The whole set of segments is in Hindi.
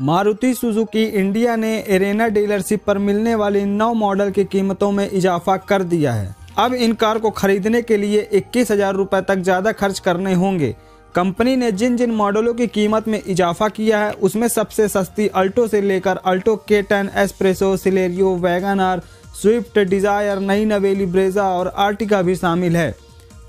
मारुति सुजुकी इंडिया ने एरेना डीलरशिप पर मिलने वाली नौ मॉडल की कीमतों में इजाफा कर दिया है। अब इन कार को खरीदने के लिए इक्कीस हज़ार रूपए तक ज़्यादा खर्च करने होंगे। कंपनी ने जिन जिन मॉडलों की कीमत में इजाफा किया है, उसमें सबसे सस्ती अल्टो से लेकर Alto K ten, Espresso, Celerio, Wagon R, Swift Dzire, नई नवेली ब्रेजा और आर्टिका भी शामिल है।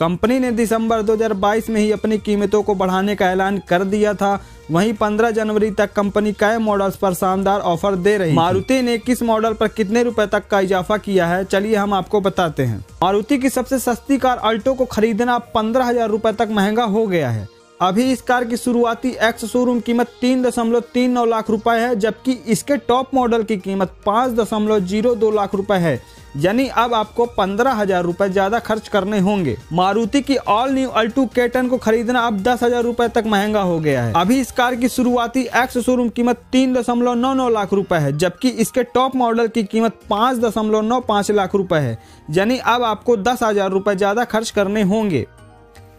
कंपनी ने दिसंबर 2022 में ही अपनी कीमतों को बढ़ाने का ऐलान कर दिया था। वहीं 15 जनवरी तक कंपनी कई मॉडल्स पर शानदार ऑफ़र दे रही मारुति ने किस मॉडल पर कितने रुपए तक का इजाफा किया है, चलिए हम आपको बताते हैं। मारुति की सबसे सस्ती कार अल्टो को खरीदना पंद्रह हज़ार रूपए तक महँगा हो गया है। अभी इस कार की शुरुआती एक्स शोरूम कीमत तीन दशमलव तीन नौ लाख रुपए है, जबकि इसके टॉप मॉडल की कीमत पाँच दशमलव ज़ीरो दो लाख रुपए है। यानी अब आपको पंद्रह हज़ार रूपए ज़्यादा खर्च करने होंगे। मारुति की ऑल न्यू अल्टू के को खरीदना अब दस हज़ार रूपए तक महँगा हो गया है। अभी इस कार की शुरुआती एक्स शोरूम कीमत तीन दशमलव नौ नौ लाख रुपए है, जबकि इसके टॉप मॉडल की कीमत पाँच दशमलव नौ पाँच लाख रुपए है। यानी अब आपको दस हज़ार रूपए ज़्यादा खर्च करने होंगे।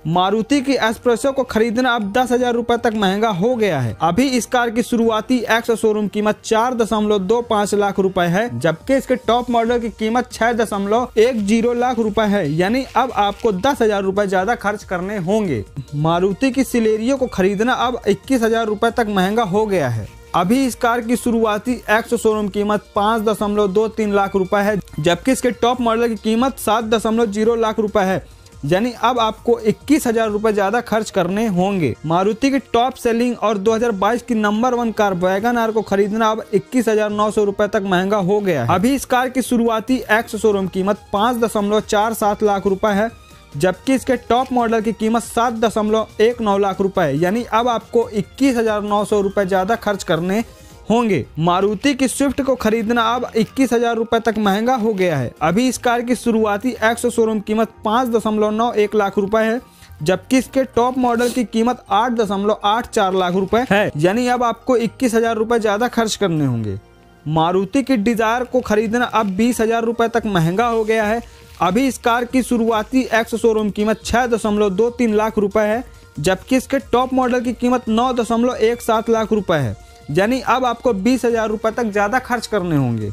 मारुति की एस्प्रेसो को खरीदना अब दस हज़ार रूपए तक महँगा हो गया है। अभी इस कार की शुरुआती एक्स शोरूम कीमत चार दशमलव दो पाँच लाख रुपए है, जबकि इसके टॉप मॉडल की कीमत छह दशमलव एक ज़ीरो लाख रुपए है, यानी अब आपको दस हज़ार रूपए ज़्यादा खर्च करने होंगे। मारुति की सिलेरियो को खरीदना अब इक्कीस हज़ार रूपए तक महँगा हो गया है। अभी इस कार की शुरुआती एक्स शोरूम कीमत पाँच दशमलव दो तीन लाख रुपए है, जबकि इसके टॉप मॉडल की कीमत सात दशमलव ज़ीरो लाख रुपए है। यानी अब आपको इक्कीस हज़ार रूपए ज़्यादा खर्च करने होंगे। मारुति की टॉप सेलिंग और 2022 की number one car Wagon R को खरीदना अब इक्कीस हज़ार नौ सौ रूपए तक महँगा हो गया है। अभी इस कार की शुरुआती एक्स शोरूम कीमत पाँच दशमलव चार सात लाख रूपए है, जबकि इसके टॉप मॉडल की कीमत सात दशमलव एक नौ लाख रुपए है। यानी अब आपको इक्कीस हज़ार नौ सौ रूपए ज़्यादा खर्च करने होंगे। मारुति की स्विफ्ट को खरीदना अब इक्कीस हज़ार रूपए तक महँगा हो गया है। अभी इस कार की शुरुआती एक्स शोरूम कीमत पाँच दशमलव नौ एक लाख रुपए है जबकि इसके टॉप मॉडल की कीमत आठ दशमलव आठ चार लाख रुपए है। यानी अब आपको इक्कीस हज़ार रूपए ज़्यादा खर्च करने होंगे। मारुति की डिज़ायर को खरीदना अब बीस हज़ार रूपए तक महँगा हो गया है। अभी इस कार की शुरुआती एक्स शोरूम कीमत छह दशमलव दो तीन लाख रुपए है जबकि इसके टॉप मॉडल की कीमत नौ दशमलव एक सात लाख रुपए है। यानी अब आपको बीस हज़ार रुपए तक ज़्यादा खर्च करने होंगे।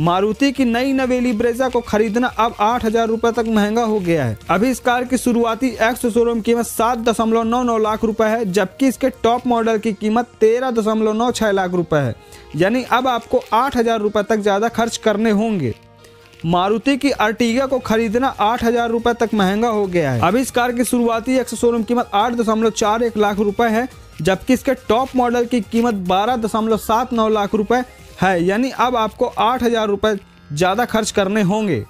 मारुति की नई नवेली ब्रेजा को खरीदना अब आठ हज़ार रूपए तक महँगा हो गया है। अभी इस कार की शुरुआती एक्स शोरूम कीमत सात दशमलव नौ नौ लाख रुपए है, जबकि इसके टॉप मॉडल की कीमत तेरह दशमलव नौ छह लाख रुपए है। यानी अब आपको आठ हज़ार रूपए तक ज़्यादा खर्च करने होंगे। मारुति की अर्टिगा को खरीदना आठ हज़ार रूपए तक महँगा हो गया है। अभी इस कार की शुरुआती एक्स शोरूम कीमत आठ दशमलव चार एक लाख रुपए है जबकि इसके टॉप मॉडल की कीमत बारह दशमलव सात नौ लाख रुपए है, यानी अब आपको आठ हज़ार रुपए ज़्यादा खर्च करने होंगे।